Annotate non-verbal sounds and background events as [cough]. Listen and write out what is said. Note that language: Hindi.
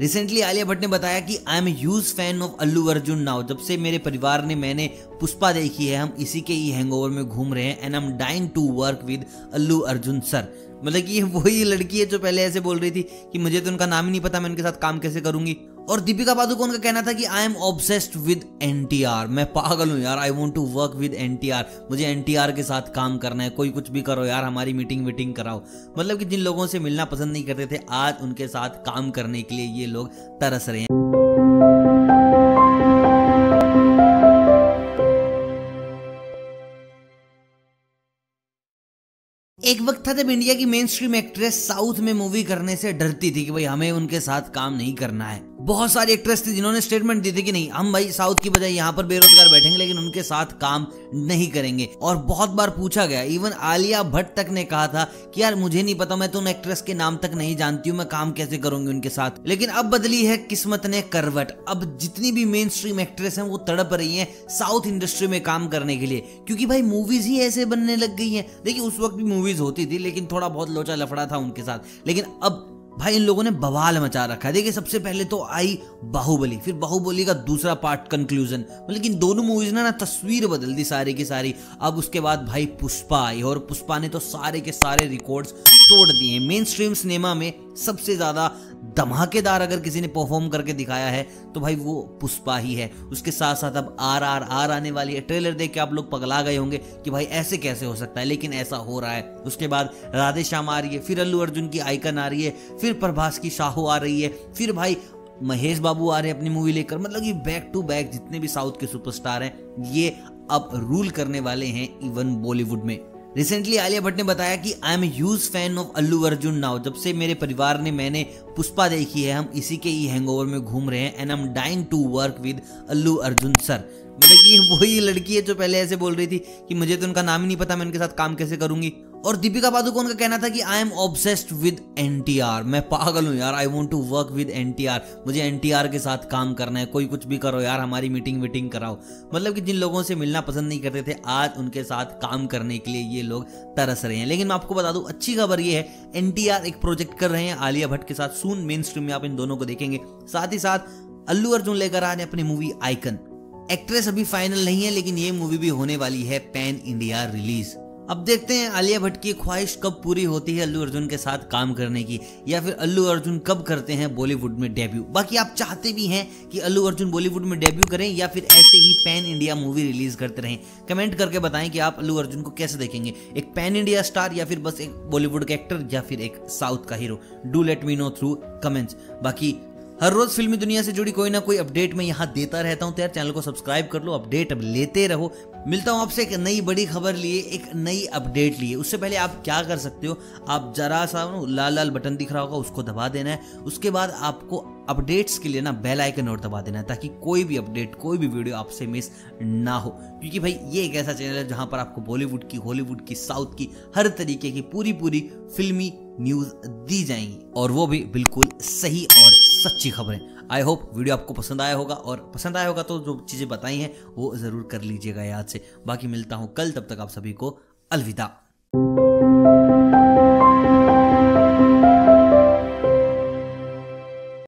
रिसेंटली आलिया भट्ट ने बताया कि I am huge fan of Allu Arjun now जब से मेरे परिवार ने मैंने पुष्पा देखी है, हम इसी के ही हैंगओवर में घूम रहे हैं and I am dying to work with Allu Arjun sir मतलब कि ये [laughs] वही लड़की है जो पहले ऐसे बोल रही थी कि मुझे तो उनका नाम ही नहीं पता, मैं उनके साथ काम कैसे करूँगी। और दीपिका पादुकोण का कहना था कि I am obsessed with NTR मैं पागल हूँ यार I want to work with NTR मुझे एनटीआर के साथ काम करना है, कोई कुछ भी करो यार, हमारी मीटिंग वीटिंग कराओ। मतलब कि जिन लोगों से मिलना पसंद नहीं करते थे, आज उनके साथ काम करने के लिए ये लोग तरस रहे हैं। एक वक्त था जब इंडिया की मेन स्ट्रीम एक्ट्रेस साउथ में मूवी करने से डरती थी कि भाई हमें उनके साथ काम नहीं करना है। बहुत सारी एक्ट्रेस थी जिन्होंने स्टेटमेंट दी थी कि नहीं, हम भाई साउथ की बजाय यहाँ पर बेरोजगार बैठेंगे, लेकिन उनके साथ काम नहीं करेंगे। और बहुत बार पूछा गया इवन आलिया भट्ट तक ने कहा था कि यार मुझे नहीं पता, मैं तो उन एक्ट्रेस के नाम तक नहीं जानती हूँ, मैं काम कैसे करूँगी उनके साथ। लेकिन अब बदली है किस्मत ने करवट। अब जितनी भी मेन स्ट्रीम एक्ट्रेस हैं, वो तड़प रही हैं साउथ इंडस्ट्री में काम करने के लिए। क्योंकि भाई मूवीज़ ही ऐसे बनने लग गई हैं। देखिए, उस वक्त भी मूवीज़ होती थी, लेकिन थोड़ा बहुत लोचा लफड़ा था उनके साथ। लेकिन अब भाई, इन लोगों ने बवाल मचा रखा है। देखिए, सबसे पहले तो आई बाहुबली, फिर बाहुबली का दूसरा पार्ट कंक्लूजन मतलब कि दोनों मूवीज़ ने ना तस्वीर बदल दी सारी की सारी। अब उसके बाद भाई पुष्पा आई, और पुष्पा ने तो सारे के सारे रिकॉर्ड्स तोड़ दिए मेन स्ट्रीम सिनेमा में सबसे ज़्यादा धमाकेदार अगर किसी ने परफॉर्म करके दिखाया है तो भाई वो पुष्पा ही है। उसके साथ साथ अब आर आर आर आने वाली है। ट्रेलर देख के आप लोग पगला गए होंगे कि भाई ऐसे कैसे हो सकता है, लेकिन ऐसा हो रहा है। उसके बाद राधे श्याम आ रही है, फिर अल्लू अर्जुन की आइकन आ रही है फिर प्रभास की शाहू आ रही है, फिर भाई महेश बाबू आ रहे हैं अपनी मूवी लेकर। मतलब कि बैक टू बैक जितने भी साउथ के सुपरस्टार हैं, ये अब रूल करने वाले हैं इवन बॉलीवुड में। रिसेंटली आलिया भट्ट ने बताया कि I am huge fan of Allu Arjun now जब से मेरे परिवार ने मैंने पुष्पा देखी है, हम इसी के ही हैंगओवर में घूम रहे हैं and I am dying to work with Allu Arjun sir मतलब कि वही लड़की है जो पहले ऐसे बोल रही थी कि मुझे तो उनका नाम ही नहीं पता, मैं उनके साथ काम कैसे करूँगी। और दीपिका पादुकोण का कहना था कि I am obsessed with NTR मैं पागल हूँ यार I want to work with NTR मुझे एनटीआर के साथ काम करना है, कोई कुछ भी करो यार, हमारी मीटिंग वीटिंग कराओ। मतलब कि जिन लोगों से मिलना पसंद नहीं करते थे, आज उनके साथ काम करने के लिए ये लोग तरस रहे हैं। लेकिन मैं आपको बता दूँ, अच्छी खबर ये है एनटीआर एक प्रोजेक्ट कर रहे हैं, आलिया भट्ट के साथ सून मेन स्ट्रीम में आप इन दोनों को देखेंगे। साथ ही साथ, अल्लू अर्जुन लेकर आ रहे हैं अपनी मूवी आइकन एक्ट्रेस अभी फाइनल नहीं है, लेकिन ये मूवी भी होने वाली है पैन इंडिया रिलीज़ अब देखते हैं आलिया भट्ट की ख्वाहिश कब पूरी होती है अल्लू अर्जुन के साथ काम करने की, या फिर अल्लू अर्जुन कब करते हैं बॉलीवुड में डेब्यू। बाकी आप चाहते भी हैं कि अल्लू अर्जुन बॉलीवुड में डेब्यू करें, या फिर ऐसे ही पैन इंडिया मूवी रिलीज़ करते रहें। कमेंट करके बताएँ कि आप अल्लू अर्जुन को कैसे देखेंगे। एक पैन इंडिया स्टार, या फिर बस एक बॉलीवुड का एक्टर, या फिर एक साउथ का hero. Do let me know through comments. बाकी हर रोज फिल्मी दुनिया से जुड़ी कोई ना कोई अपडेट मैं यहाँ देता रहता हूँ। तो यार, चैनल को सब्सक्राइब कर लो, अपडेट अब लेते रहो। मिलता हूँ आपसे एक नई बड़ी खबर लिए, एक नई अपडेट लिए। उससे पहले आप क्या कर सकते हो? आप जरा सा लाल लाल बटन दिख रहा होगा, उसको दबा देना है। उसके बाद आपको अपडेट्स के लिए ना बेल आइकन और दबा देना है, ताकि कोई भी अपडेट, कोई भी वीडियो आपसे मिस ना हो। क्योंकि भाई, ये एक ऐसा चैनल है जहाँ पर आपको बॉलीवुड की, हॉलीवुड की, साउथ की, हर तरीके की पूरी पूरी फिल्मी न्यूज़ दी जाएँगी। और वो भी बिल्कुल सही और सच्ची खबरें। आई होप वीडियो आपको पसंद आया होगा और पसंद आया होगा तो जो चीज़ें बताई हैं, वो ज़रूर कर लीजिएगा याद से। बाकी मिलता हूँ कल, तब तक आप सभी को अलविदा।